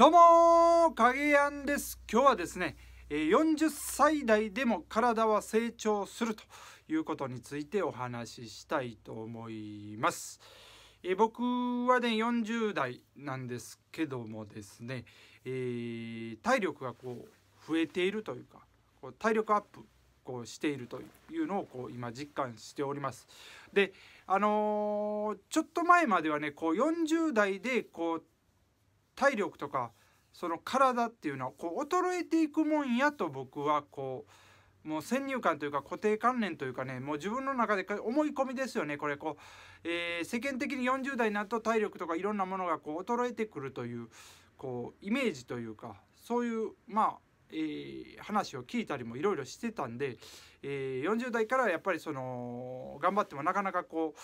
どうも影やんです。今日はですね40歳代でも体は成長するということについてお話ししたいと思います。え僕はね40代なんですけどもですね、えー、体力がこう増えているというかこう体力アップこうしているというのをこう今実感しております。であのー、ちょっと前まではねこう40代でこう体力とかその体っていうのはこう衰えていくもんやと僕はこうもう先入観というか固定観念というかねもう自分の中で思い込みですよね。これこう、えー、世間的に40代になると体力とかいろんなものがこう衰えてくるというこうイメージというかそういうまあ、えー、話を聞いたりもいろいろしてたんで、えー、40代からやっぱりその頑張ってもなかなかこう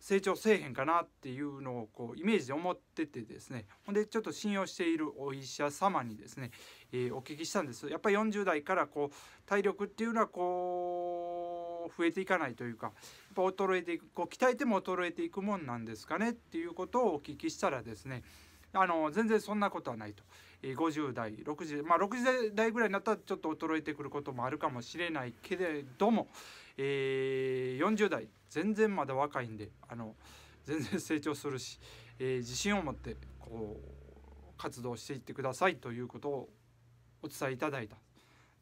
成長せえへんかなっていうのをこうイメージで思っててですねほんでちょっと信用しているお医者様にですね、えー、お聞きしたんですやっぱり40代からこう体力っていうのはこう増えていかないというかやっぱ衰えていくこう鍛えても衰えていくもんなんですかねっていうことをお聞きしたらですねあの全然そんなことはないと。50代60まあ60代ぐらいになったらちょっと衰えてくることもあるかもしれないけれども、えー、40代全然まだ若いんであの全然成長するし、えー、自信を持ってこう活動していってくださいということをお伝えいただいた。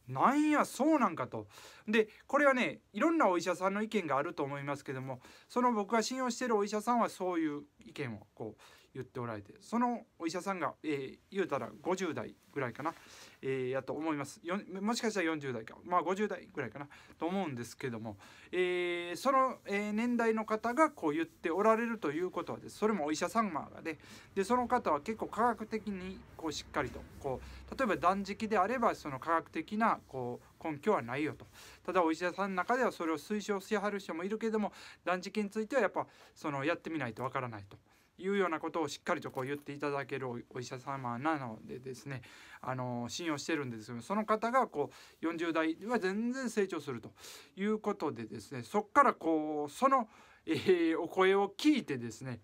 なんやそうなんかと。でこれはねいろんなお医者さんの意見があると思いますけどもその僕が信用してるお医者さんはそういう意見をこう言っておられてそのお医者さんが、えー、言うたら50代ぐらいかな、えー、やと思います。もしかしたら40代か。まあ50代ぐらいかなと思うんですけども、えー、その、え年代の方がこう言っておられるということはです。それもお医者様がね。でその方は結構科学的にこうしっかりとこう例えば断食であればその科学的なこう根拠はないよと。ただお医者さんの中ではそれを推奨しはる人もいるけども断食についてはやっぱそのやってみないとわからないと。いうようなことをしっかりとこう言っていただけるお医者様なのでですねあの信用してるんですけどその方がこう40代は全然成長するということでですねそっからこうその、えー、お声を聞いてですね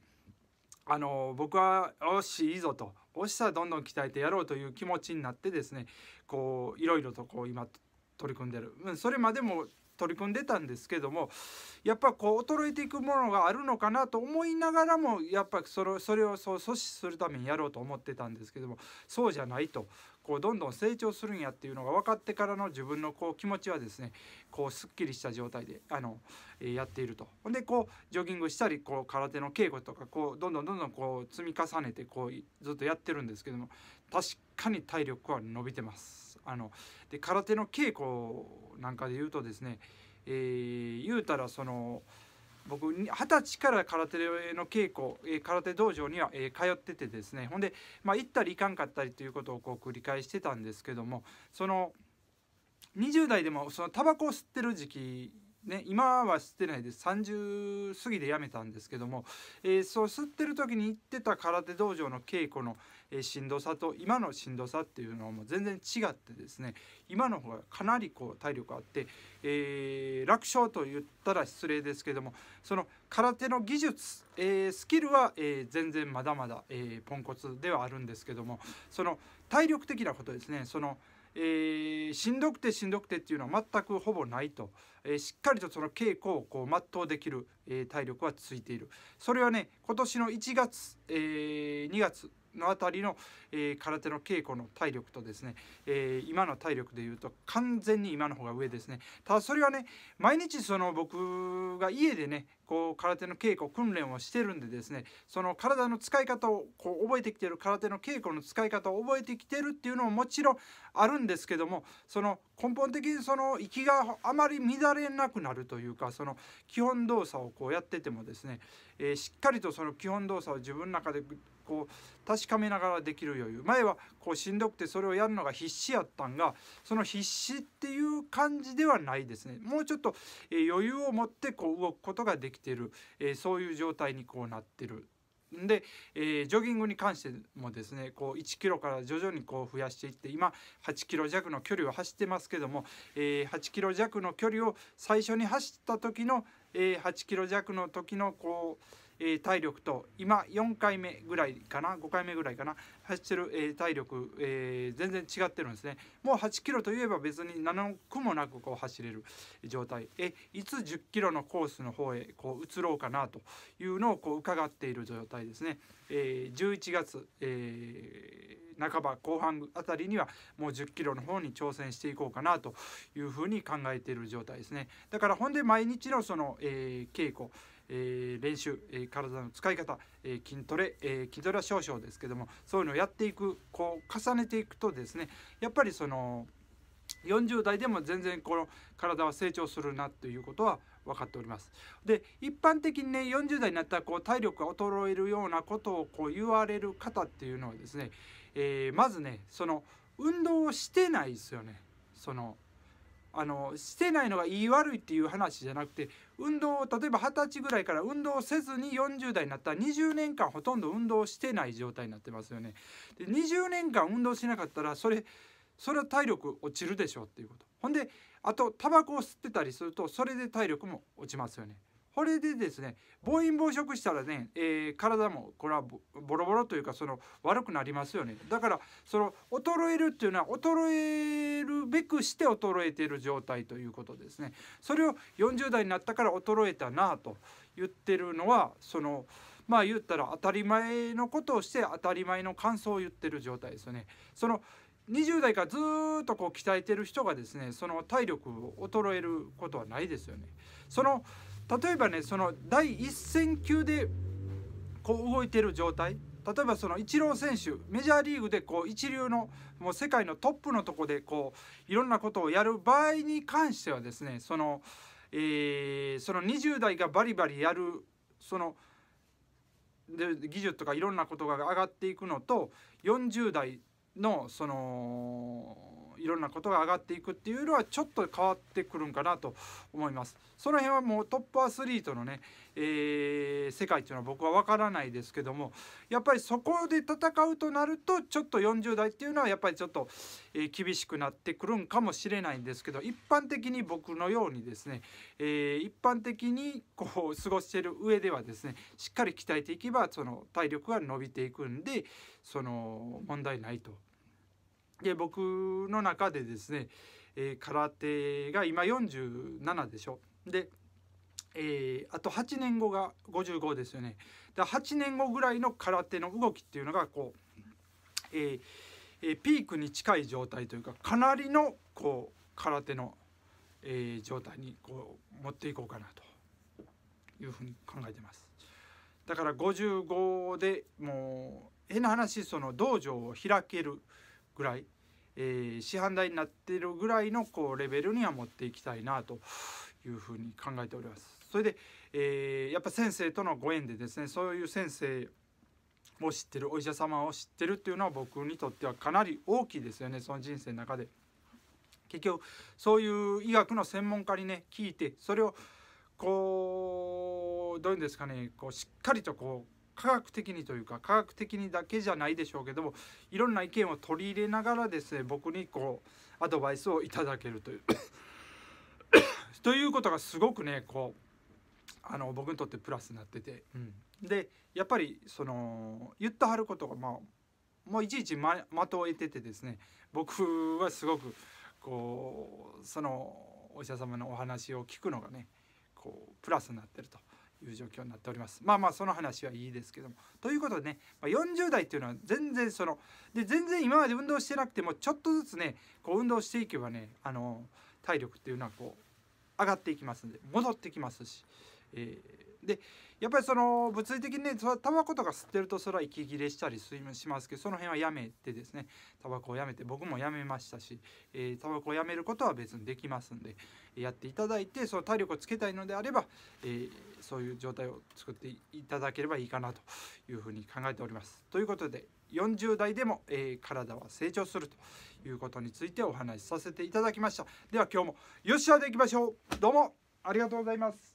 あの僕は「よしいいぞ」と「おしさどんどん鍛えてやろう」という気持ちになってですねこういろいろとこう今取り組んでる、うん、それまでも取り組んでたんですけどもやっぱこう衰えていくものがあるのかなと思いながらもやっぱそれそれをそう阻止するためにやろうと思ってたんですけどもそうじゃないとこうどんどん成長するんやっていうのが分かってからの自分のこう気持ちはですねこうすっきりした状態であの、えー、やっていると。ほんでこうジョギングしたりこう空手の稽古とかこうどんどんどんどんこう積み重ねてこうずっとやってるんですけども確かに体力は伸びてます。あので空手の稽古なんかで言うとですね、えー、言うたらその僕二十歳から空手の稽古、えー、空手道場には、えー、通っててですねほんで、まあ、行ったり行かんかったりということをこう繰り返してたんですけどもその20代でもそのタバコを吸ってる時期ね、今は吸ってないです。30過ぎで辞めたんですけども、えー、そう吸ってる時に行ってた空手道場の稽古の、え、しんどさと今のしんどさっていうのはもう全然違ってですね今の方がかなりこう体力あって、えー、楽勝と言ったら失礼ですけどもその空手の技術、えー、スキルは、えー、全然まだまだ、え、ポンコツではあるんですけどもその体力的なことですねそのえー、しんどくてしんどくてっていうのは全くほぼないと、えー、しっかりとその稽古をこう全うできる、えー、体力はついている。それはね今年の1月、え2月のあたりの、えー、空手の稽古の体力とですね、えー、今の体力でいうと完全に今の方が上ですね。ただそれはね毎日その僕が家でねこう空手の稽古訓練をしてるんでですねその体の使い方をこう覚えてきてる空手の稽古の使い方を覚えてきてるっていうのももちろんあるんですけどもその根本的にその息があまり乱れなくなるというかその基本動作をこうやっててもですね、えー、しっかりとその基本動作を自分の中でこう確かめながらできる余裕。前はこうしんどくてそれをやるのが必死やったんがその必死っていう感じではないですね。もうちょっと、えー、余裕を持ってこう動くことができてる、えー、そういう状態にこうなってる。で、えー、ジョギングに関してもですねこう1キロから徐々にこう増やしていって今8キロ弱の距離を走ってますけども、えー、8キロ弱の距離を最初に走った時の、えー、8キロ弱の時のこうえ、体力と今4回目ぐらいかな5回目ぐらいかな走ってる、え、体力、え、全然違ってるんですね。もう8キロといえば別に何の苦もなくこう走れる状態。えいつ10キロのコースの方へこう移ろうかなというのをこう伺っている状態ですね、え、11月、えー、半ば後半あたりにはもう10キロの方に挑戦していこうかなというふうに考えている状態ですね。だからほんで毎日のその、えー、稽古えー、練習、えー、体の使い方、えー、筋トレ、え筋トレは少々ですけどもそういうのをやっていくこう重ねていくとですねやっぱりその40代でも全然この体は成長するなということは分かっております。で一般的にね40代になったらこう体力が衰えるようなことをこう言われる方っていうのはですね、え、まずねその運動をしてないですよね。そのあのしてないのがいい悪いっていう話じゃなくて運動を例えば二十歳ぐらいから運動せずに40代になったら20年間ほとんど運動してない状態になってますよね。で20年間運動しなかったらそれそれは体力落ちるでしょうっていうこと。ほんであとタバコを吸ってたりするとそれで体力も落ちますよね。これでですね暴飲暴食したらね、えー、体もこれはボロボロというかその悪くなりますよね。だからその衰えるっていうのは衰えるべくして衰えている状態ということですね。それを40代になったから衰えたなと言ってるのはそのまあ言ったら当たり前のことをして当たり前の感想を言ってる状態ですよね。その20代からずっとこう鍛えてる人がですねその体力を衰えることはないですよね。その例えばねその第一線級でこう動いてる状態。例えばそのイチロー選手メジャーリーグでこう一流のもう世界のトップのとこでこういろんなことをやる場合に関してはですねその,、えー、その20代がバリバリやるそので技術とかいろんなことが上がっていくのと40代のそのいろんなことが上がっていくっていうのはちょっと変わってくるんかなと思います。その辺はもうトップアスリートのね、えー、世界っていうのは僕は分からないですけどもやっぱりそこで戦うとなるとちょっと40代っていうのはやっぱりちょっと、えー、厳しくなってくるんかもしれないんですけど一般的に僕のようにですね、えー、一般的にこう過ごしてる上ではですねしっかり鍛えていけばその体力が伸びていくんでその問題ないとで僕の中でですね、えー、空手が今47でしょで、えー、あと8年後が55ですよねだ8年後ぐらいの空手の動きっていうのがこう、えー、ピークに近い状態というかかなりのこう空手の、えー、状態にこう持っていこうかなというふうに考えてます。だから55でもう変な話その道場を開けるぐらい、えー、師範代になってるぐらいのこうレベルには持っていきたいなというふうに考えております。それで、えー、やっぱ先生とのご縁でですねそういう先生を知ってるお医者様を知ってるっていうのは僕にとってはかなり大きいですよねその人生の中で。結局そういう医学の専門家にね聞いてそれをこうどういうんですかねこうしっかりとこう科学的にというか科学的にだけじゃないでしょうけどもいろんな意見を取り入れながらですね僕にこうアドバイスをいただけるという。ということがすごくねこうあの僕にとってプラスになってて、うん、でやっぱりその言ってはることがまあもういちいち的を得ててですね僕はすごくこうそのお医者様のお話を聞くのがねこうプラスになってると。いう状況になっております。まあまあその話はいいですけども。ということでね、まあ、40代っていうのは全然そので全然今まで運動してなくてもちょっとずつねこう運動していけばねあの体力っていうのはこう上がっていきますんで戻ってきますし、えー、でやっぱりその物理的にねタバコとか吸ってるとそれは息切れしたりしますけどその辺はやめてですねタバコをやめて僕もやめましたし、えー、タバコをやめることは別にできますんでやっていただいてその体力をつけたいのであれば、えー、そういう状態を作っていただければいいかなというふうに考えております。ということで40代でも、えー、体は成長するということについてお話しさせていただきました。では今日もよっしゃでいきましょう。どうもありがとうございます。